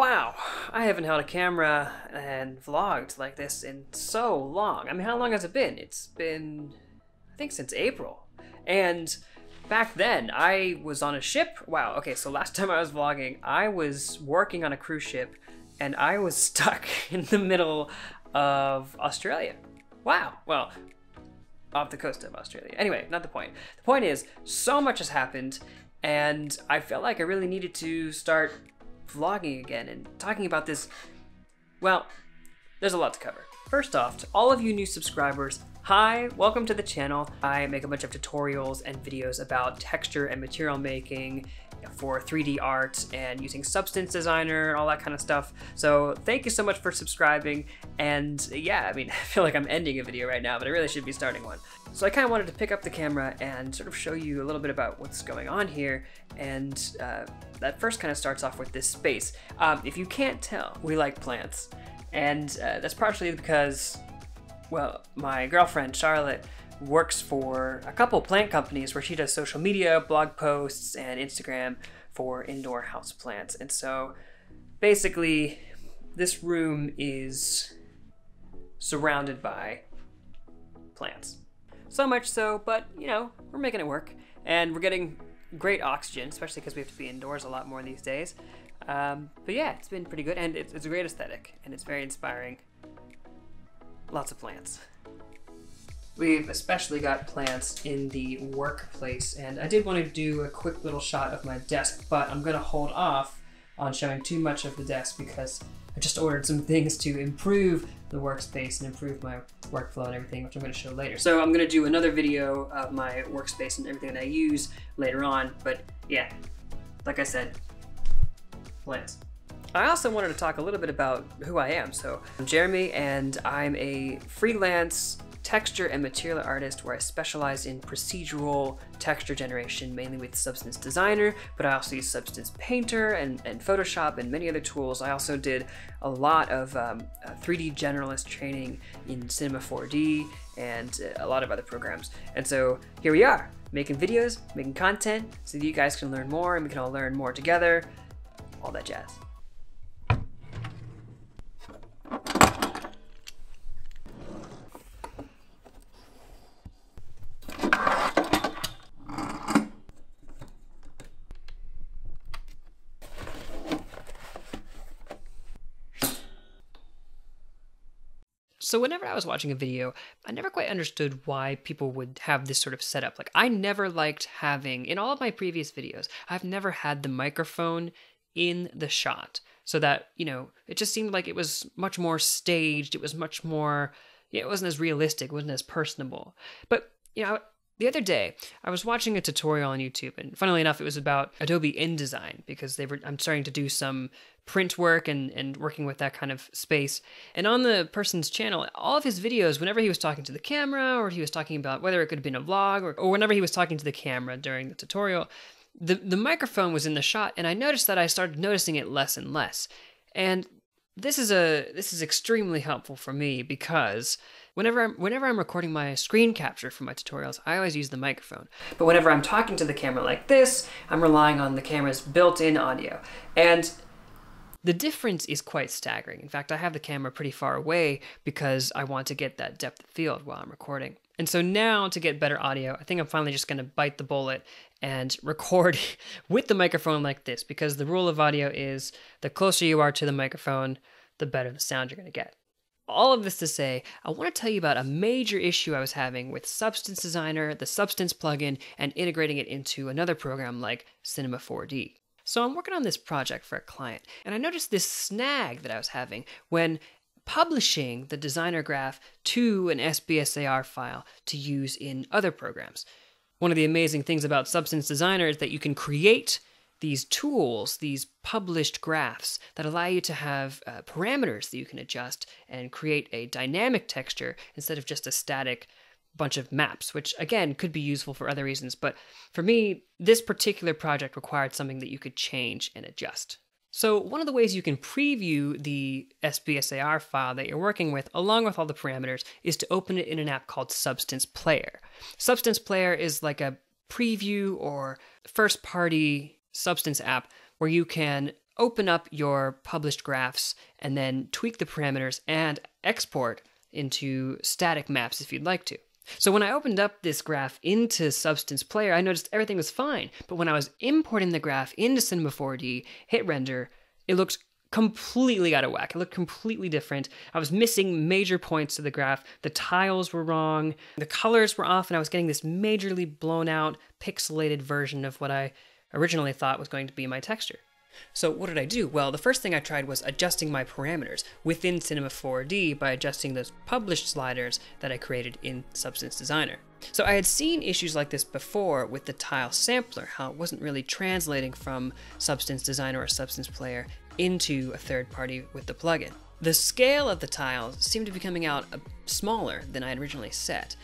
Wow, I haven't held a camera and vlogged like this in so long. I mean, how long has it been? It's been, I think, since April. And back then, I was on a ship. Wow, okay, so last time I was vlogging, I was working on a cruise ship and I was stuck in the middle of Australia. Wow, well, off the coast of Australia. Anyway, not the point. The point is, so much has happened, and I felt like I really needed to start vlogging again and talking about this. Well, there's a lot to cover. First off, to all of you new subscribers, hi, welcome to the channel. I make a bunch of tutorials and videos about texture and material making for 3D art and using Substance Designer and all that kind of stuff. So thank you so much for subscribing. And yeah, I mean, I feel like I'm ending a video right now, but I really should be starting one. So I kind of wanted to pick up the camera and sort of show you a little bit about what's going on here. And uh, that first kind of starts off with this space. Um, if you can't tell, we like plants. And uh, that's partially because, well, my girlfriend, Charlotte, works for a couple plant companies where she does social media, blog posts, and Instagram for indoor house plants. And so basically, this room is surrounded by plants. So much so, but you know, we're making it work. And we're getting great oxygen, especially because we have to be indoors a lot more these days. Um, but yeah, it's been pretty good, and it's, it's a great aesthetic, and it's very inspiring. Lots of plants. We've especially got plants in the workplace, and I did want to do a quick little shot of my desk, but I'm going to hold off on showing too much of the desk because I just ordered some things to improve the workspace and improve my workflow and everything, which I'm going to show later. So I'm going to do another video of my workspace and everything that I use later on, but yeah, like I said, plants. I also wanted to talk a little bit about who I am. So I'm Jeremy and I'm a freelance texture and material artist where I specialize in procedural texture generation, mainly with Substance Designer, but I also use Substance Painter and, and Photoshop and many other tools. I also did a lot of um, 3D uh, generalist training in Cinema 4D and uh, a lot of other programs. And so here we are, making videos, making content, so that you guys can learn more and we can all learn more together, all that jazz. So whenever I was watching a video, I never quite understood why people would have this sort of setup. Like I never liked having in all of my previous videos, I've never had the microphone in the shot so that, you know, it just seemed like it was much more staged, it was much more it wasn't as realistic, it wasn't as personable. But, you know, the other day, I was watching a tutorial on YouTube, and funnily enough, it was about Adobe InDesign because they were. I'm starting to do some print work and and working with that kind of space. And on the person's channel, all of his videos, whenever he was talking to the camera, or he was talking about whether it could have been a vlog, or, or whenever he was talking to the camera during the tutorial, the the microphone was in the shot, and I noticed that I started noticing it less and less. And this is a this is extremely helpful for me because whenever I'm whenever I'm recording my screen capture for my tutorials, I always use the microphone. But whenever I'm talking to the camera like this, I'm relying on the camera's built-in audio. And the difference is quite staggering. In fact, I have the camera pretty far away because I want to get that depth of field while I'm recording. And so now to get better audio, I think I'm finally just going to bite the bullet and record with the microphone like this because the rule of audio is the closer you are to the microphone, the better the sound you're going to get. All of this to say, I want to tell you about a major issue I was having with Substance Designer, the Substance plugin, and integrating it into another program like Cinema 4D. So I'm working on this project for a client, and I noticed this snag that I was having when publishing the designer graph to an SBSAR file to use in other programs. One of the amazing things about Substance Designer is that you can create these tools, these published graphs that allow you to have uh, parameters that you can adjust and create a dynamic texture instead of just a static bunch of maps, which again could be useful for other reasons. But for me, this particular project required something that you could change and adjust. So one of the ways you can preview the SBSAR file that you're working with, along with all the parameters, is to open it in an app called Substance Player. Substance Player is like a preview or first party Substance app where you can open up your published graphs and then tweak the parameters and export into static maps if you'd like to. So when I opened up this graph into Substance Player, I noticed everything was fine. But when I was importing the graph into Cinema 4D, hit render, it looked completely out of whack. It looked completely different. I was missing major points to the graph. The tiles were wrong, the colors were off, and I was getting this majorly blown out, pixelated version of what I originally thought was going to be my texture. So what did I do? Well, the first thing I tried was adjusting my parameters within Cinema 4D by adjusting those published sliders that I created in Substance Designer. So I had seen issues like this before with the tile sampler, how it wasn't really translating from Substance Designer or Substance Player into a third party with the plugin. The scale of the tiles seemed to be coming out smaller than I had originally set.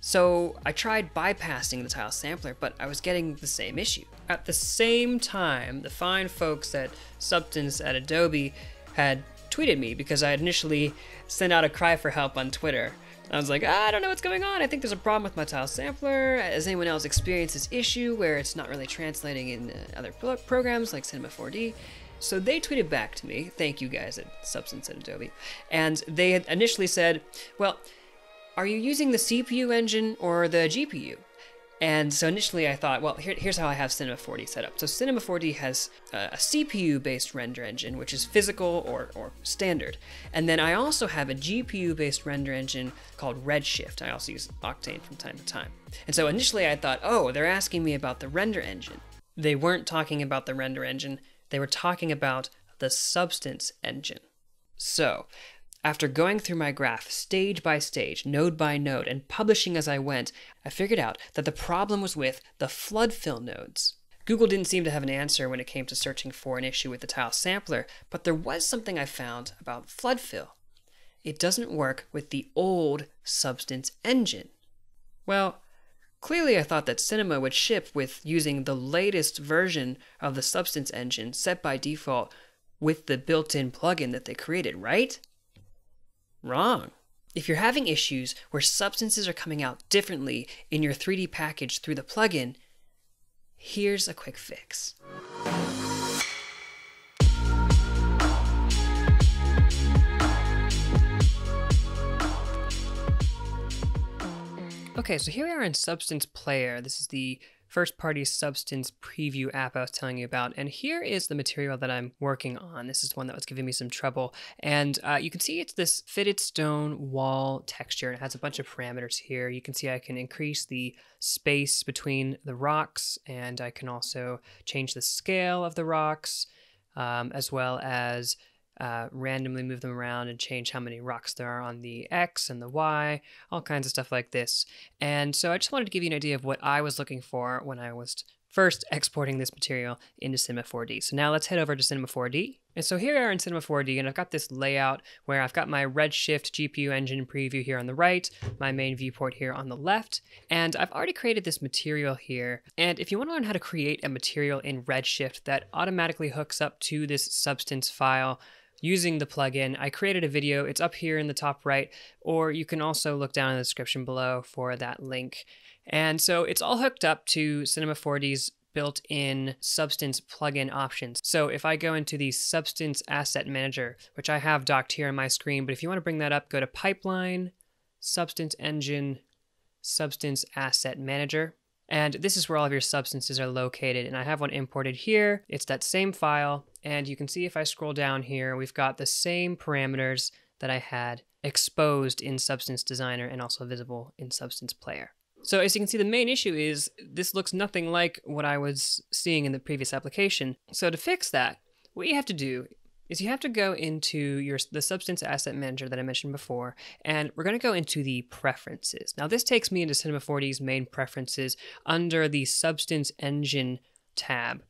So I tried bypassing the tile sampler, but I was getting the same issue. At the same time, the fine folks at Substance at Adobe had tweeted me because I had initially sent out a cry for help on Twitter. I was like, ah, I don't know what's going on. I think there's a problem with my tile sampler. Has anyone else experienced this issue where it's not really translating in uh, other programs like Cinema 4D? So they tweeted back to me, thank you guys at Substance at Adobe, and they had initially said, well, are you using the CPU engine or the GPU? And so initially I thought, well, here, here's how I have Cinema 4D set up. So Cinema 4D has a, CPU-based render engine, which is physical or, or standard. And then I also have a GPU-based render engine called Redshift. I also use Octane from time to time. And so initially I thought, oh, they're asking me about the render engine. They weren't talking about the render engine. They were talking about the substance engine. So after going through my graph stage by stage, node by node, and publishing as I went, I figured out that the problem was with the flood fill nodes. Google didn't seem to have an answer when it came to searching for an issue with the tile sampler, but there was something I found about flood fill. It doesn't work with the old Substance engine. Well, clearly I thought that Cinema would ship with using the latest version of the Substance engine set by default with the built-in plugin that they created, right? Wrong. If you're having issues where substances are coming out differently in your 3D package through the plugin, here's a quick fix. Okay, so here we are in Substance Player. This is the first party substance preview app I was telling you about. And here is the material that I'm working on. This is one that was giving me some trouble. And uh, you can see it's this fitted stone wall texture. It has a bunch of parameters here. You can see I can increase the space between the rocks and I can also change the scale of the rocks um, as well as uh, randomly move them around and change how many rocks there are on the X and the Y, all kinds of stuff like this. And so I just wanted to give you an idea of what I was looking for when I was first exporting this material into Cinema 4D. So now let's head over to Cinema 4D. And so here we are in Cinema 4D, and I've got this layout where I've got my Redshift GPU engine preview here on the right, my main viewport here on the left, and I've already created this material here. And if you want to learn how to create a material in Redshift that automatically hooks up to this substance file, using the plugin. I created a video, it's up here in the top right, or you can also look down in the description below for that link. And so it's all hooked up to Cinema 4D's built-in Substance plugin options. So if I go into the Substance Asset Manager, which I have docked here on my screen, but if you want to bring that up, go to Pipeline, Substance Engine, Substance Asset Manager. And this is where all of your substances are located. And I have one imported here. It's that same file. And you can see if I scroll down here, we've got the same parameters that I had exposed in Substance Designer and also visible in Substance Player. So as you can see, the main issue is this looks nothing like what I was seeing in the previous application. So to fix that, what you have to do is you have to go into your the substance asset manager that I mentioned before, and we're going to go into the preferences. Now this takes me into Cinema 4D's main preferences under the substance engine tab.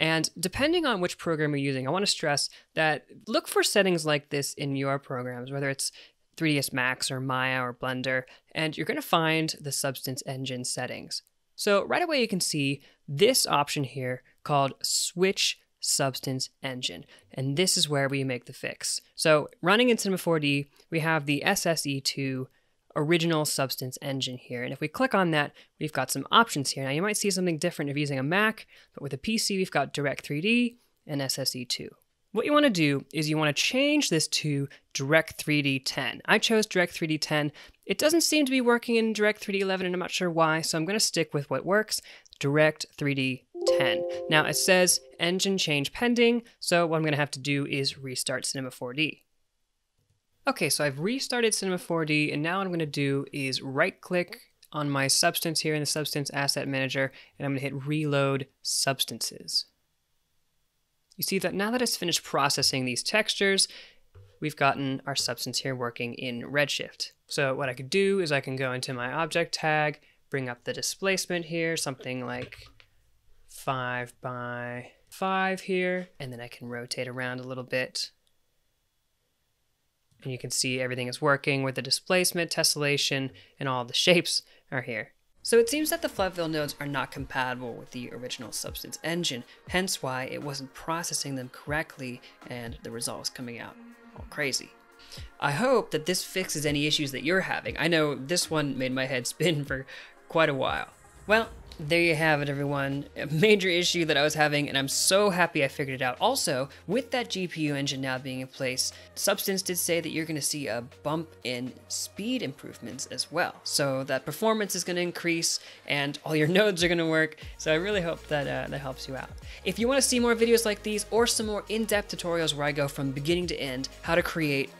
And depending on which program you're using, I want to stress that look for settings like this in your programs, whether it's 3ds Max or Maya or Blender, and you're going to find the Substance Engine settings. So right away you can see this option here called Switch substance engine. And this is where we make the fix. So running in Cinema 4D, we have the SSE2 original substance engine here. And if we click on that, we've got some options here. Now you might see something different if using a Mac, but with a PC, we've got Direct 3D and SSE2. What you want to do is you want to change this to Direct 3D 10. I chose Direct 3D 10. It doesn't seem to be working in Direct 3D 11 and I'm not sure why, so I'm going to stick with what works, Direct 3D 10. Now it says engine change pending, so what I'm going to have to do is restart Cinema 4D. Okay, so I've restarted Cinema 4D and now what I'm going to do is right click on my substance here in the Substance Asset Manager and I'm to hit Reload Substances you see that now that it's finished processing these textures, we've gotten our substance here working in Redshift. So what I could do is I can go into my object tag, bring up the displacement here, something like 5 by 5 here, and then I can rotate around a little bit. And you can see everything is working with the displacement, tessellation, and all the shapes are here. So it seems that the flood fill nodes are not compatible with the original Substance engine, hence why it wasn't processing them correctly and the results coming out all crazy. I hope that this fixes any issues that you're having. I know this one made my head spin for quite a while. Well, there you have it, everyone. A major issue that I was having, and I'm so happy I figured it out. Also, with that GPU engine now being in place, Substance did say that you're going to see a bump in speed improvements as well. So that performance is going to increase, and all your nodes are going to work. So I really hope that uh, that helps you out. If you want to see more videos like these, or some more in-depth tutorials where I go from beginning to end, how to create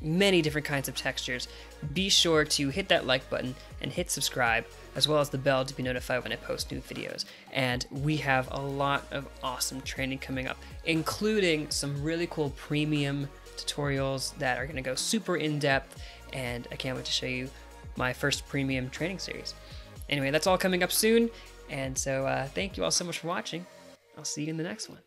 many different kinds of textures, be sure to hit that like button and hit subscribe, as well as the bell to be notified when I post new videos. And we have a lot of awesome training coming up, including some really cool premium tutorials that are going to go super in depth. And I can't wait to show you my first premium training series. Anyway, that's all coming up soon. And so uh, thank you all so much for watching. I'll see you in the next one.